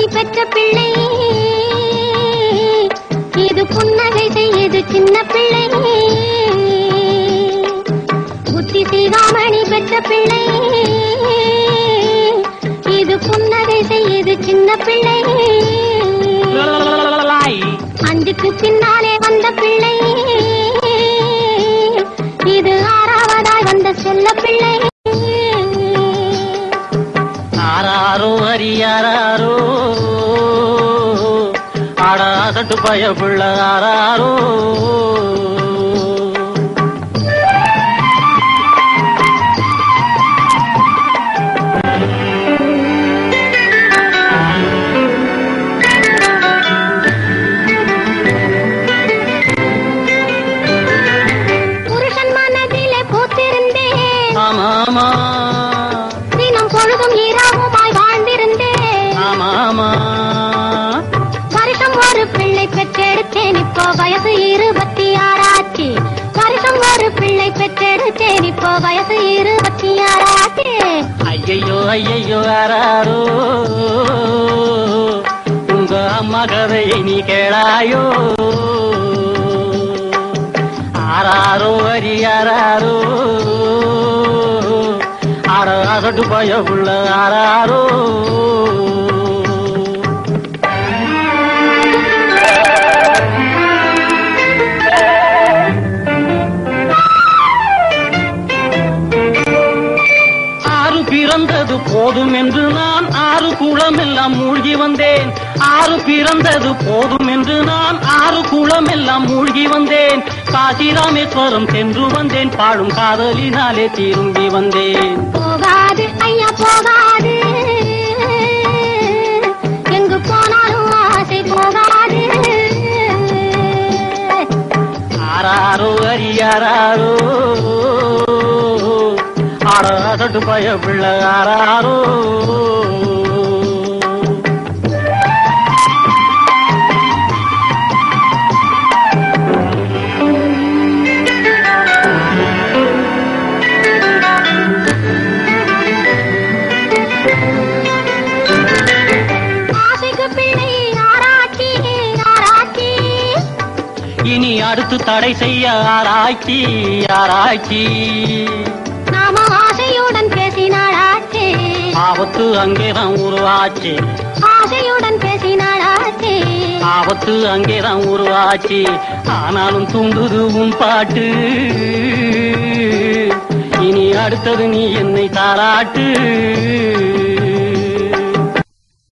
புன்னகை பெற்ற பிள்ளையே இது புன்னகை செய்யது சின்ன பிள்ளையே புத்தி சீதாமணி பெற்ற பிள்ளையே இது புன்னகை செய்யது சின்ன பிள்ளையே அஞ்சுக்கு பின் பொழுதும் இரவுமாய் வாழ்ந்திருந்தேன். ஆமாமா வருஷம் ஒரு பிள்ளை பெற்றெடுத்தேன் இப்போ வயசு இருபத்தி ஆறாச்சு. வருஷம் ஒரு பிள்ளை பெற்றெடுத்தேன் இப்போ வயசு இருபத்தி ஆறாச்சு. ஐயையோ ஐயையோ ஆறாரோ உங்க அம்மா கதையை நீ கேளாயோ. ஆறாரோ அரியாரோ ஆடாசட்டு பயப்புள்ள ஆராரோ ஆறு பிறந்தது போதும் என்று நான் ஆறு குளம் எல்லாம் மூழ்கி வந்தேன். ஆறு பிறந்தது போதும் என்று நான் ஆறு குளம் எல்லாம் மூழ்கி வந்தேன். காசி ராமேஸ்வரம் சென்று வந்தேன். பாடும் காதலினாலே திரும்பி வந்தேன். போகாது ஐயா போகாது. எங்கு போனாலும் ஆசை போகாது. ஆராரோ அரியாரோ பயப்பிள்ள ஆராரோ ஆசைக்கு பிள்ளை ஆராய்ச்சி. இனி அடுத்து தடை செய்ய ஆராய்ச்சி ஆராய்ச்சி. நாம ஆபத்து அங்கேதான் உருவாச்சு. ஆசையுடன் பேசினாளாச்சு ஆபத்து அங்கேதான் உருவாச்சு. ஆனாலும் தூண்டுது உன் பாட்டு. இனி அடுத்தது நீ என்னை தாராட்டு.